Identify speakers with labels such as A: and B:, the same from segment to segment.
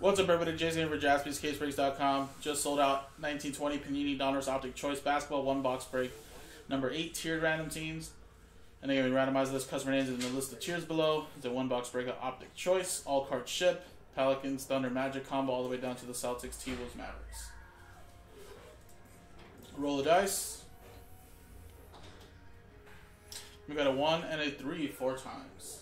A: What's up, everybody? Jason here for JaspysCaseBreaks.com. Just sold out 1920 Panini Donruss Optic Choice Basketball one box break, number eight tiered random teams. And again, we randomize this customer names in the list of tiers below. It's a one box break of Optic Choice, all card ship, Pelicans, Thunder, Magic combo, all the way down to the Celtics, T Wolves, Mavericks. Roll the dice. We got a one and a three four times.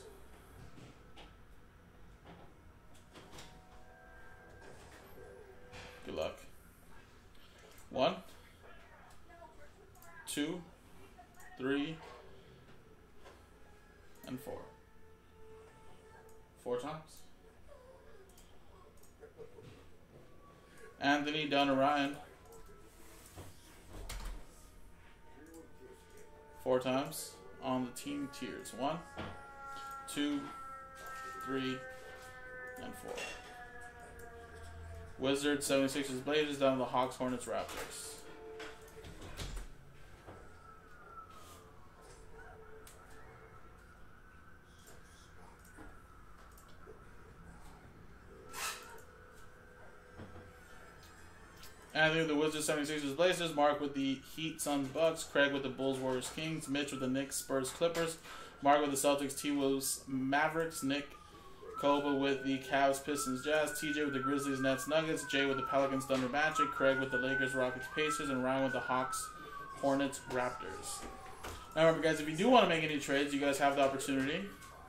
A: One, two, three, and four. Four times. Anthony Dunn Ryan. Four times on the team tiers. One, two, three, and four. Wizards, 76ers, Blazers, down to the Hawks, Hornets, Raptors. Anthony with the Wizards, 76ers, Blazers, Mark with the Heat, Suns, Bucks, Craig with the Bulls, Warriors, Kings, Mitch with the Knicks, Spurs, Clippers, Mark with the Celtics, T Wolves, Mavericks, Nick Koba with the Cavs, Pistons, Jazz, TJ with the Grizzlies, Nets, Nuggets, Jay with the Pelicans, Thunder, Magic, Craig with the Lakers, Rockets, Pacers, and Ryan with the Hawks, Hornets, Raptors. Now remember, guys, if you do want to make any trades, you guys have the opportunity.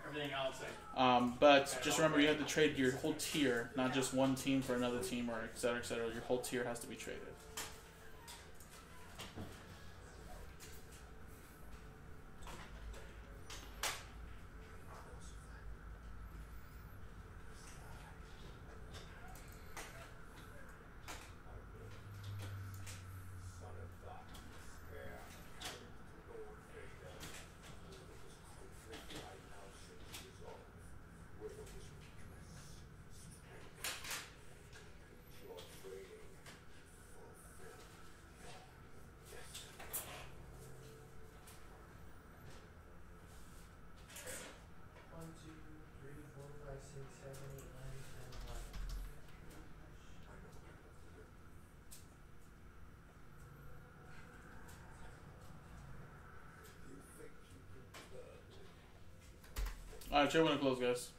B: Everything else,
A: Um, but just remember, you have to trade your whole tier, not just one team for another team, or et cetera, et cetera. Your whole tier has to be traded. All right, trade when it close, guys.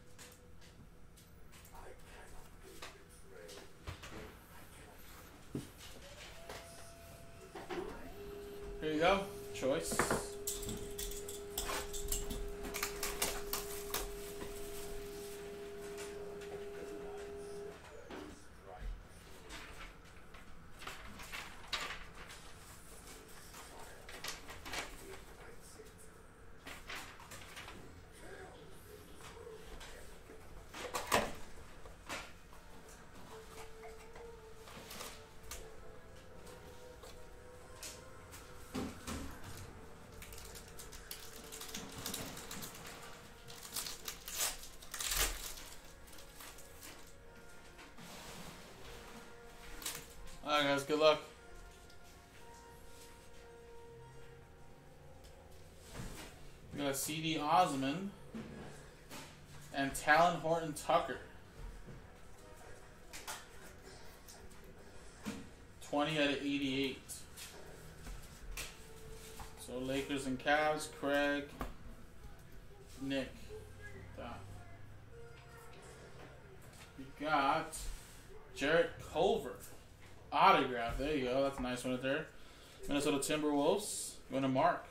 A: Here you go. Choice. All right, guys. Good luck. We got Cedi Osman and Talen Horton-Tucker. 20 out of 88. So Lakers and Cavs, Craig, Nick. We got Jarrett Culver. Autograph. There you go. That's a nice one right there. Minnesota Timberwolves. Going to Mark.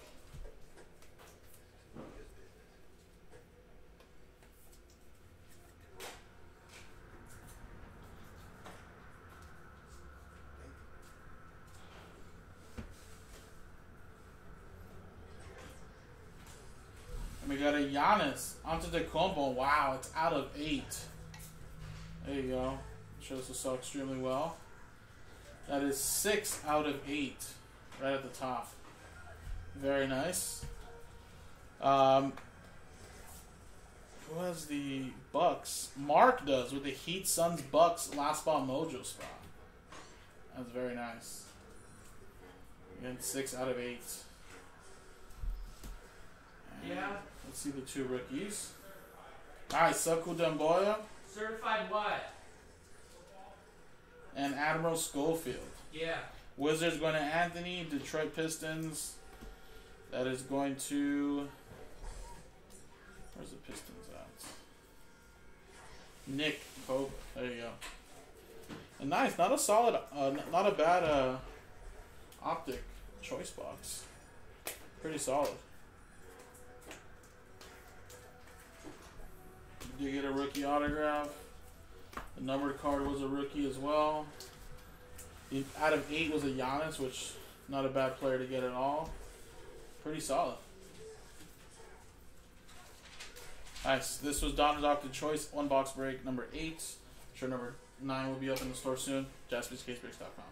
A: And we got a Giannis onto the combo. Wow, it's out of eight. There you go. Shows us so extremely well. That is six out of eight, right at the top. Very nice. Um, who has the Bucks? Mark does with the Heat, Suns, Bucks last spot mojo spot. That's very nice. Again, six out of eight. And
B: Yeah.
A: Let's see the two rookies. All right, Sekou Doumbouya.
B: certified what?
A: And Admiral Schofield.
B: Yeah.
A: Wizards going to Anthony. Detroit Pistons. That is going to. Where's the Pistons at? Nick Pope. There you go. And nice. Not a solid. Uh, not a bad uh, optic choice box. Pretty solid. Did you get a rookie autograph. The numbered card was a rookie as well. The- Out of eight was a Giannis, which not a bad player to get at all. Pretty solid. Nice. This was Donruss Optic Choice, one box break number eight. Sure, number nine will be up in the store soon. JaspysCaseBreaks.com.